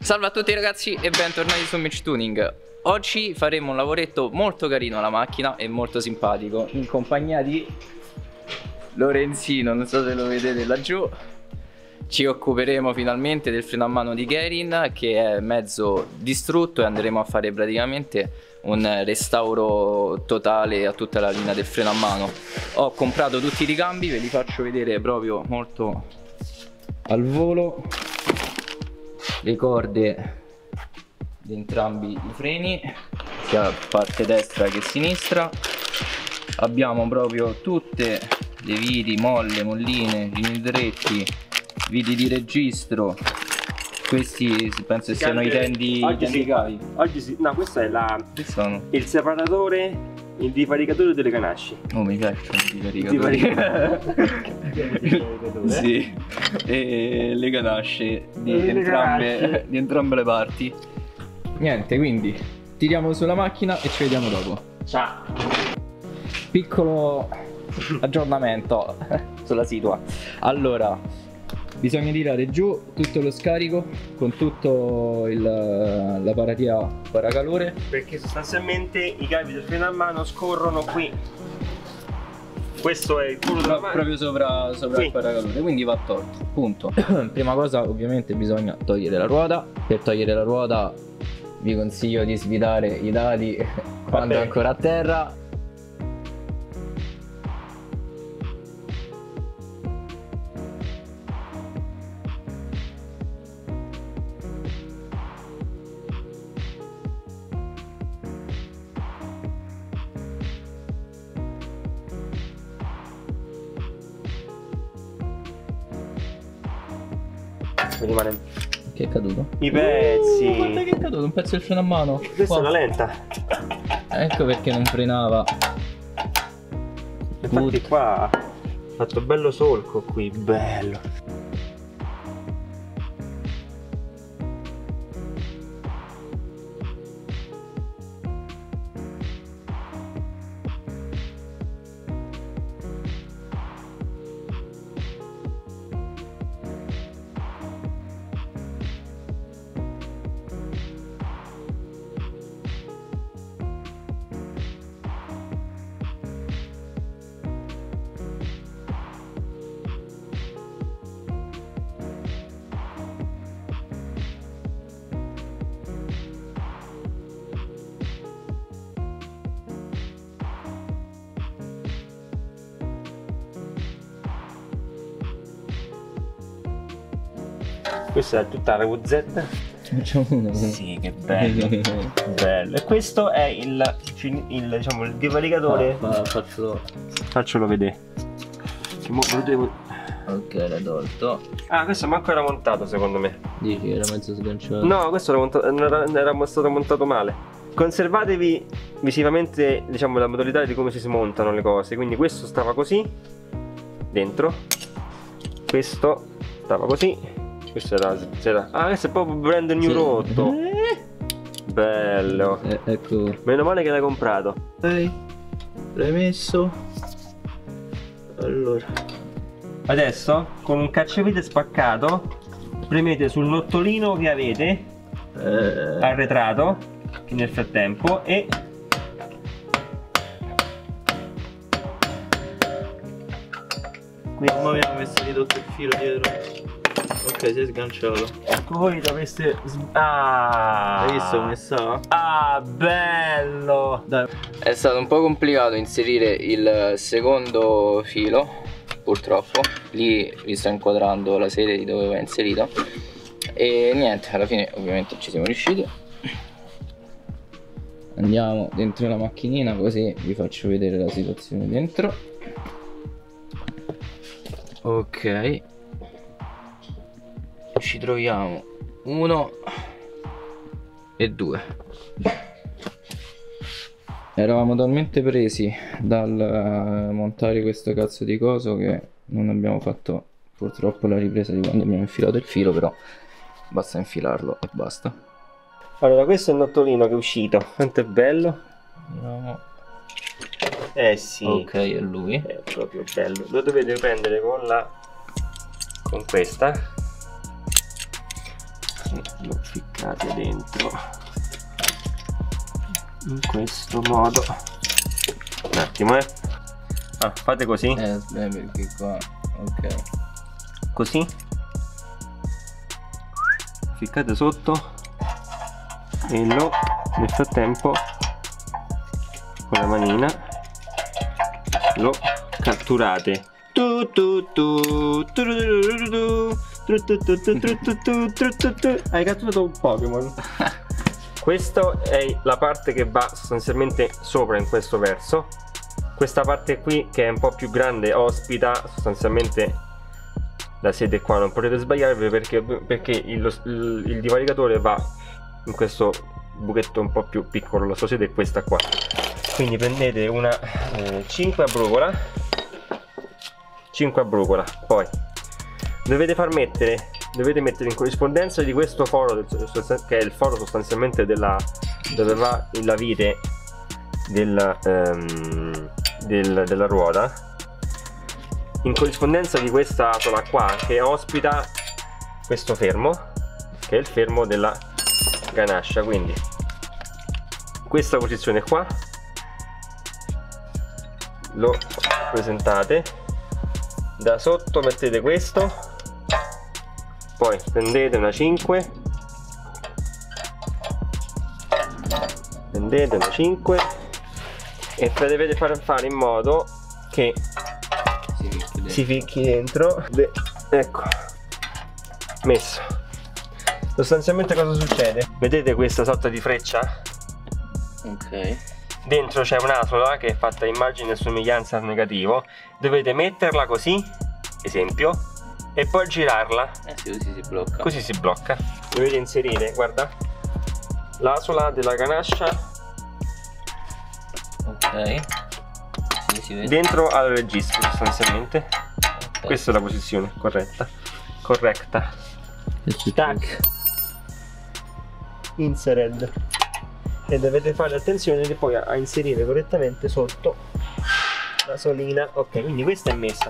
Salve a tutti ragazzi e bentornati su Mitch Tuning. Oggi faremo un lavoretto molto carino alla macchina e molto simpatico In compagnia di Lorenzino, non so se lo vedete laggiù. Ci occuperemo finalmente del freno a mano di Gerin che è mezzo distrutto e andremo a fare praticamente un restauro totale a tutta la linea del freno a mano. Ho comprato tutti i ricambi ve li faccio vedere proprio molto al volo le corde di entrambi i freni sia parte destra che sinistra. Abbiamo proprio tutte le viti, molle, molline, ginildretti viti di registro. Questi penso siano i tendi, oggi tendi sì, cavi oggi sì, no questo è la, che sono? il separatore il divaricatore delle ganasci oh mi piacciono i Il divaricatori sì. E le ganasce di, entrambe, ganasce. di entrambe le parti. Niente quindi tiriamo sulla macchina e ci vediamo dopo. Ciao. Piccolo aggiornamento sulla situa. Allora bisogna tirare giù tutto lo scarico con tutto il, la paratia paracalore perché sostanzialmente i cavi del freno a mano scorrono qui. Questo è il culo della mano. proprio sopra, sopra Qui. il paracadute quindi va tolto punto. Prima cosa ovviamente bisogna togliere la ruota. Per togliere la ruota vi consiglio di svitare i dadi quando è ancora a terra rimane. Che è caduto? I Uh, guarda pezzi che è caduto? Un pezzo del freno a mano? Questa Qua. è una lenta. Ecco perché non frenava. Infatti qua ha fatto bello solco qui bello questa è tutta la RZ facciamo uno sì che bello. Bello. E questo è il, il, diciamo il divaricatore Fa- faccelo faccelo vedere. Mo- lo devo- ok l'hai tolto. Ah questo manco era montato secondo me. Dici era mezzo sganciato. No questo era, montato, non era, era stato montato male. Conservatevi visivamente diciamo la modalità di come si smontano le cose. Quindi questo stava così dentro. Questo stava così questo era, era ah questo è proprio brand new Sì. rotto. Bello. Eh, ecco. Meno male che l'hai comprato. Ok premesso allora. Adesso con un cacciavite spaccato premete sul nottolino che avete eh, arretrato nel frattempo e qui ma abbiamo messo ridotto il filo dietro ok si è sganciato voi dovreste ah hai visto come stava? ah bello Dai. È stato un po' complicato inserire il secondo filo, purtroppo. Lì vi sto inquadrando la sede di dove va inserito. E niente, alla fine ovviamente ci siamo riusciti. Andiamo dentro la macchinina così vi faccio vedere la situazione dentro. Ok. Ci troviamo uno e due. Eravamo talmente presi dal eh, montare questo cazzo di coso che non abbiamo fatto purtroppo la ripresa di quando abbiamo infilato il filo, però basta infilarlo e basta. allora questo è il nottolino che è uscito quanto è bello Vediamo. eh sì Ok, è lui. è proprio bello lo dovete prendere con la con questa e lo ficcate dentro. In questo modo. Un attimo eh. Ah, fate così. Eh perché qua ok. Così. Ficcate sotto. E lo nel frattempo con la manina lo catturate. Tu, tu, tu, hai catturato un Pokémon questa è la parte che va sostanzialmente sopra in questo verso questa parte qui che è un po' più grande ospita sostanzialmente la sede qua non potete sbagliarvi perché, perché il, il, il divarigatore va in questo buchetto un po' più piccolo la sua sede è questa qua quindi prendete una eh, 5 a brugola 5 a brugola poi dovete far mettere dovete mettere in corrispondenza di questo foro che è il foro sostanzialmente della dove va la vite del, um, del, della ruota. In corrispondenza di questa atola qua che ospita questo fermo che è il fermo della ganascia quindi questa posizione qua lo presentate. Da sotto mettete questo poi prendete una 5 prendete una 5 e dovete far fare in modo che si ficchi dentro, si ecco. Messo. Sostanzialmente cosa succede? vedete questa sorta di freccia? ok. Dentro c'è un'asola che è fatta immagine e somiglianza al negativo. Dovete metterla così esempio e poi girarla? Eh sì, così si blocca. Così si blocca. Dovete inserire guarda. L'asola della ganascia ok. Sì, dentro al registro sostanzialmente. Okay. questa è la posizione corretta. Corretta tac. insered e dovete fare attenzione di poi a inserire correttamente sotto la solina. Ok quindi questa è messa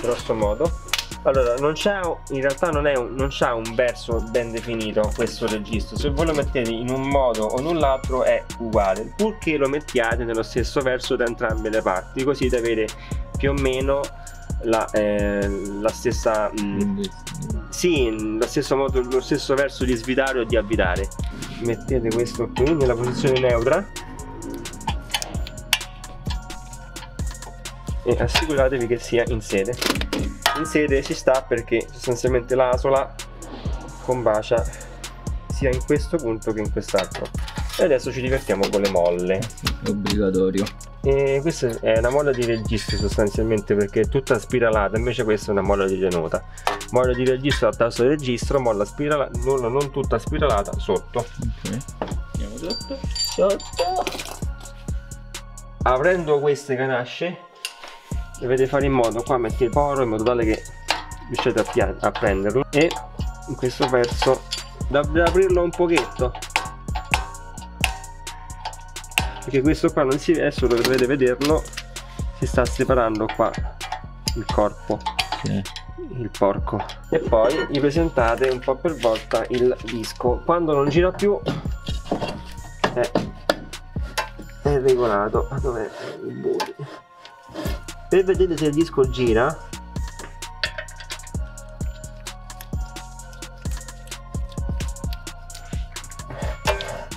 grosso modo allora non c'è in realtà non, un, non c'ha un verso ben definito questo registro. Se voi lo mettete in un modo o in un altro è uguale purché lo mettiate nello stesso verso da entrambe le parti così da avere più o meno la, eh, la stessa mh, sì, lo stesso, modo, lo stesso verso di svitare o di avvitare mettete questo qui nella posizione neutra e assicuratevi che sia in sede. In sede si sta perché sostanzialmente l'asola combacia sia in questo punto che in quest'altro. E adesso ci divertiamo con le molle. Obbligatorio. E questa è una molla di registro sostanzialmente perché è tutta spiralata invece questa è una molla di tenuta. Molla di registro al tasto di registro molla spiralata non, non tutta spiralata sotto. Ok andiamo sotto. Sotto. Aprendo queste ganasce dovete fare in modo qua mettete il poro in modo tale che riuscite a, a prenderlo. E in questo verso da, da aprirlo un pochetto. Perché questo qua non si adesso dovete vederlo si sta separando qua il corpo. Sì. il porco. E poi gli presentate un po' per volta il disco. Quando non gira più è, è regolato. Dov'è il body per vedere se il disco gira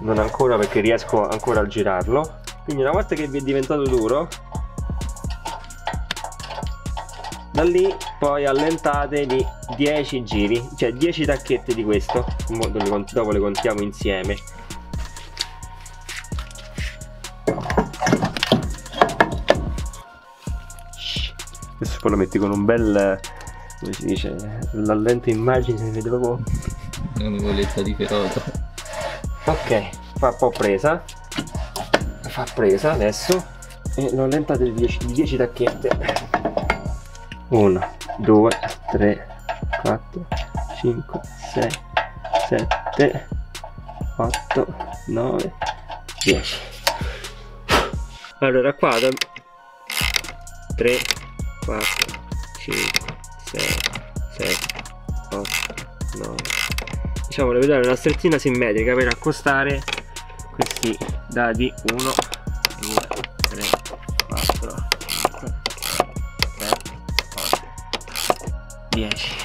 non ancora perché riesco ancora a girarlo. Quindi una volta che vi è diventato duro da lì poi allentate di 10 giri cioè 10 tacchette di questo dopo le contiamo insieme adesso poi lo metti con un bel come si dice l'allente immagine si vede proprio. Una nuvoletta di feroto ok fa un po' presa. Fa presa adesso. E lo allentate di 10, 10 tacchette. 1 2 3 4 5 6 7 8 9 10 allora qua 3 4 5 6 7 8 9 diciamo volevo dare una strettina simmetrica per accostare questi dadi. 1 2 3 4 5 7 8 10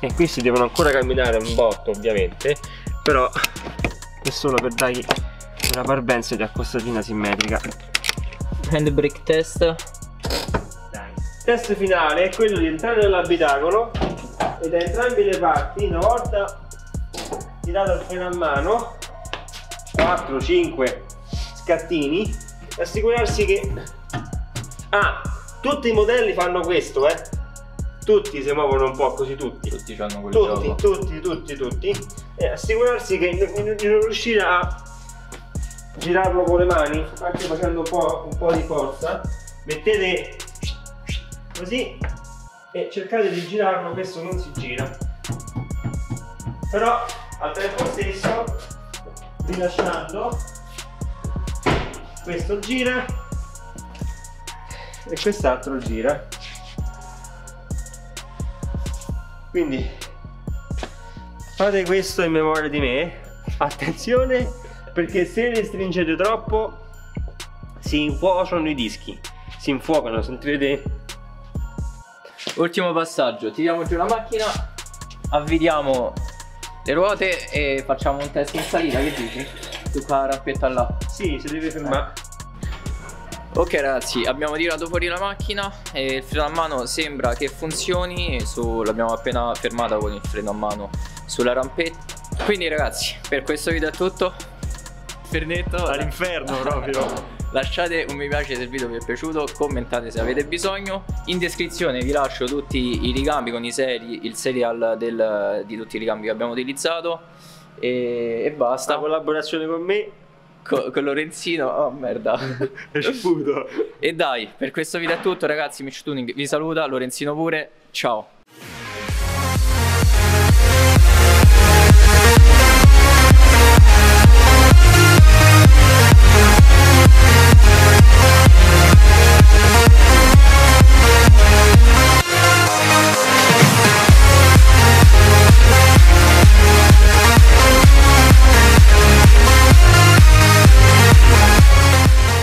e questi devono ancora camminare un botto ovviamente però è solo per dargli una parbenza di accostatina simmetrica. Handbrake test. Test finale è quello di entrare nell'abitacolo e da entrambe le parti una volta tirato il freno a mano 4-5 scattini assicurarsi che ah tutti i modelli fanno questo eh. Tutti si muovono un po' così tutti. Tutti hanno quel tutti gioco. tutti tutti tutti. E assicurarsi che non riuscire a girarlo con le mani anche facendo un po', un po' di forza. Mettete così e cercate di girarlo questo non si gira. Però al tempo stesso rilasciando questo gira e quest'altro gira. Quindi fate questo in memoria di me. Attenzione perché se restringete troppo si infuocano i dischi si infuocano sentirete Ultimo passaggio, tiriamo giù la macchina, avvitiamo le ruote e facciamo un test in salita, che dici? Su quella rampetta là. sì si deve fermare Ok ragazzi, abbiamo tirato fuori la macchina e il freno a mano sembra che funzioni, su- l'abbiamo appena fermata con il freno a mano sulla rampetta. Quindi ragazzi, per questo video è tutto. Fernetto, all'inferno proprio lasciate un mi piace se il video vi è piaciuto, commentate se avete bisogno. In descrizione vi lascio tutti i ricambi con i seri, il serial del- di tutti i ricambi che abbiamo utilizzato. E, e basta. sta collaborazione con me Co- con Lorenzino, oh merda. è sputo e dai, per questo video è tutto ragazzi, Mitch Tuning vi saluta, Lorenzino pure, ciao.